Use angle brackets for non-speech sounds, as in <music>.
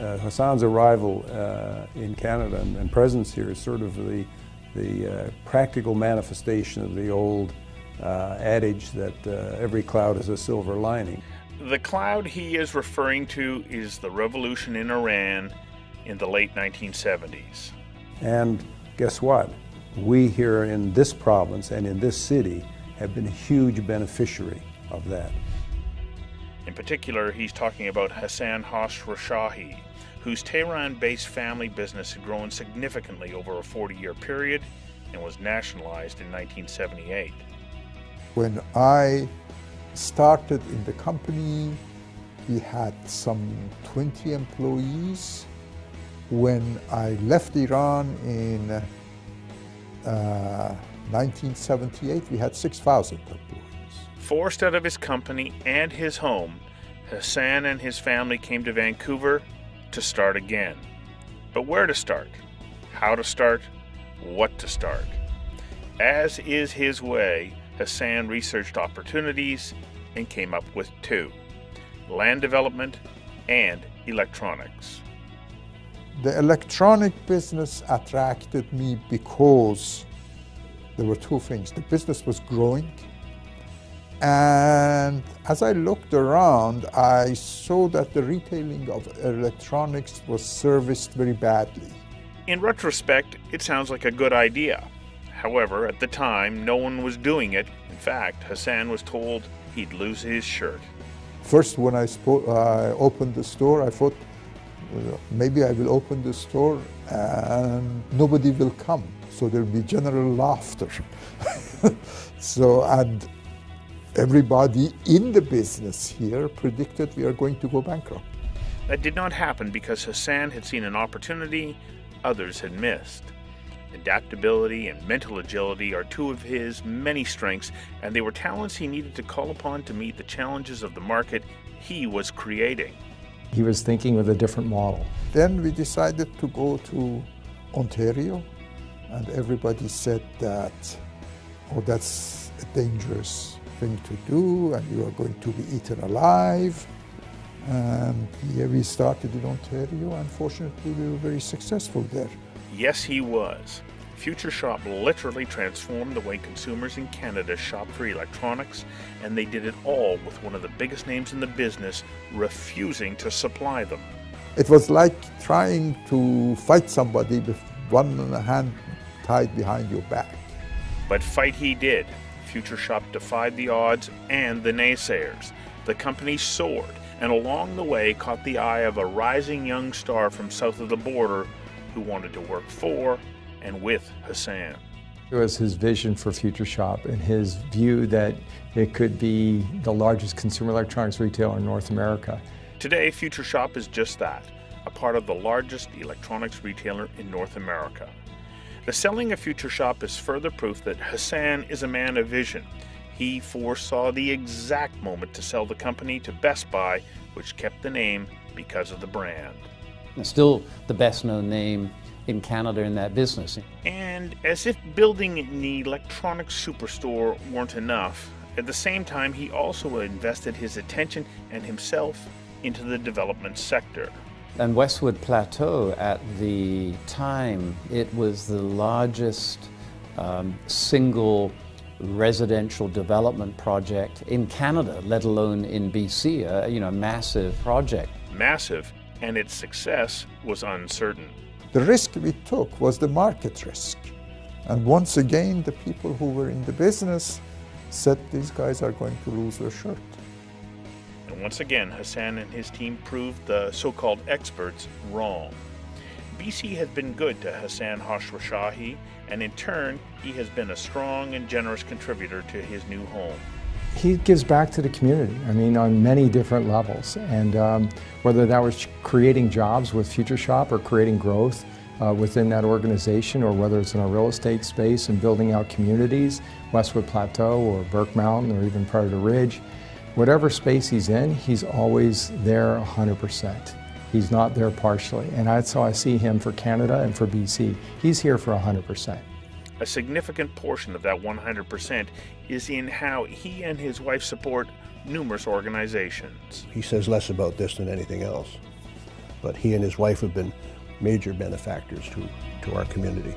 uh, Hassan's arrival uh, in Canada and, and, presence here is sort of the, the uh, practical manifestation of the old uh, adage that uh, every cloud has a silver lining. The cloud he is referring to is the revolution in Iran in the late 1970s. And guess what? We here in this province and in this city have been a huge beneficiary of that. In particular, he's talking about Hassan Khosrowshahi, whose Tehran-based family business had grown significantly over a 40-year period and was nationalized in 1978. When I started in the company, we had some 20 employees. When I left Iran in uh, 1978, we had 6,000 employees. Forced out of his company and his home, Hassan and his family came to Vancouver to start again. But where to start? How to start? What to start? As is his way, Hassan researched opportunities and came up with two land development and electronics. The electronic business attracted me because there were two things. The business was growing, and as I looked around, I saw that the retailing of electronics was serviced very badly. In retrospect, it sounds like a good idea. However, at the time, no one was doing it. In fact, Hassan was told he'd lose his shirt. First, when I, uh, opened the store, I thought maybe I will open the store and nobody will come. So there'll be general laughter. <laughs> so, and everybody in the business here predicted we are going to go bankrupt. That did not happen because Hassan had seen an opportunity others had missed. Adaptability and mental agility are two of his many strengths, and they were talents he needed to call upon to meet the challenges of the market he was creating. He was thinking with a different model. Then we decided to go to Ontario, and everybody said that, oh, that's a dangerous thing to do, and you are going to be eaten alive. And yeah, we started in Ontario, and fortunately, we were very successful there. Yes, he was. Future Shop literally transformed the way consumers in Canada shop for electronics, and they did it all with one of the biggest names in the business refusing to supply them. It was like trying to fight somebody with one hand tied behind your back. But fight he did. Future Shop defied the odds and the naysayers. The company soared, and along the way caught the eye of a rising young star from south of the border who wanted to work for and with Hassan. It was his vision for Future Shop and his view that it could be the largest consumer electronics retailer in North America. Today, Future Shop is just that, a part of the largest electronics retailer in North America. The selling of Future Shop is further proof that Hassan is a man of vision. He foresaw the exact moment to sell the company to Best Buy, which kept the name because of the brand. Still the best known name in Canada in that business. And as if building an electronics superstore weren't enough, at the same time he also invested his attention and himself into the development sector. And Westwood Plateau at the time, it was the largest um, single residential development project in Canada, let alone in BC, a, you know, massive project. Massive and its success was uncertain. The risk we took was the market risk. And once again, the people who were in the business said these guys are going to lose their shirt. Once again, Hassan and his team proved the so called experts wrong. BC has been good to Hassan Khosrowshahi, and in turn, he has been a strong and generous contributor to his new home he gives back to the community, I mean, on many different levels. And um, whether that was creating jobs with Future Shop or creating growth uh, within that organization, or whether it's in our real estate space and building out communities, Westwood Plateau or Burke Mountain or even Predator Ridge, whatever space he's in, he's always there 100%. He's not there partially. And that's how I see him for Canada and for BC. He's here for 100%. A significant portion of that 100% is in how he and his wife support numerous organizations. He says less about this than anything else. but he and his wife have been major benefactors to, to our community.